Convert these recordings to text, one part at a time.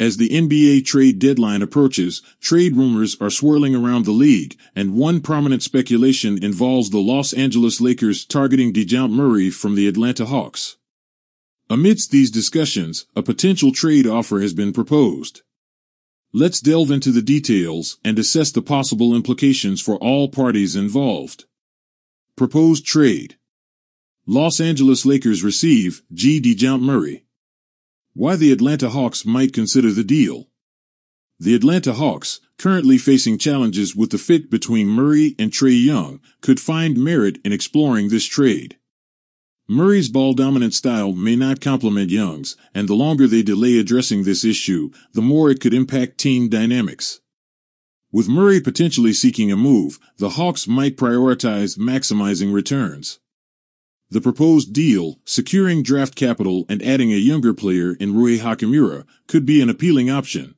As the NBA trade deadline approaches, trade rumors are swirling around the league, and one prominent speculation involves the Los Angeles Lakers targeting Dejounte Murray from the Atlanta Hawks. Amidst these discussions, a potential trade offer has been proposed. Let's delve into the details and assess the possible implications for all parties involved. Proposed trade. Los Angeles Lakers receive G. Dejounte Murray. Why the Atlanta Hawks might consider the deal. The Atlanta Hawks, currently facing challenges with the fit between Murray and Trae Young, could find merit in exploring this trade. Murray's ball dominant style may not complement Young's, and the longer they delay addressing this issue, the more it could impact team dynamics. With Murray potentially seeking a move, the Hawks might prioritize maximizing returns. The proposed deal, securing draft capital and adding a younger player in Rui Hachimura, could be an appealing option.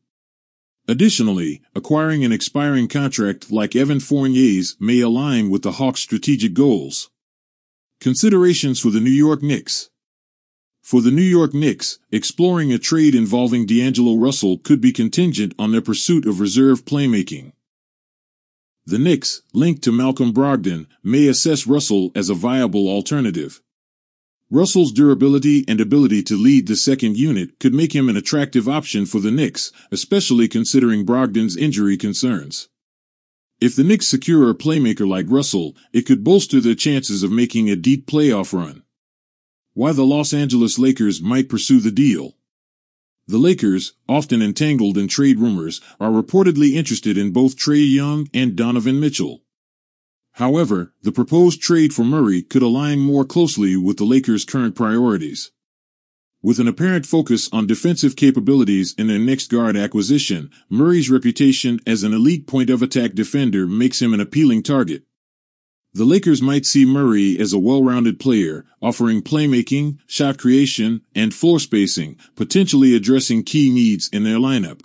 Additionally, acquiring an expiring contract like Evan Fournier's may align with the Hawks' strategic goals. Considerations for the New York Knicks For the New York Knicks, exploring a trade involving D'Angelo Russell could be contingent on their pursuit of reserve playmaking. The Knicks, linked to Malcolm Brogdon, may assess Russell as a viable alternative. Russell's durability and ability to lead the second unit could make him an attractive option for the Knicks, especially considering Brogdon's injury concerns. If the Knicks secure a playmaker like Russell, it could bolster their chances of making a deep playoff run. Why the Los Angeles Lakers might pursue the deal. The Lakers, often entangled in trade rumors, are reportedly interested in both Trae Young and Donovan Mitchell. However, the proposed trade for Murray could align more closely with the Lakers' current priorities. With an apparent focus on defensive capabilities in their next guard acquisition, Murray's reputation as an elite point of attack defender makes him an appealing target. The Lakers might see Murray as a well-rounded player, offering playmaking, shot creation, and floor spacing, potentially addressing key needs in their lineup.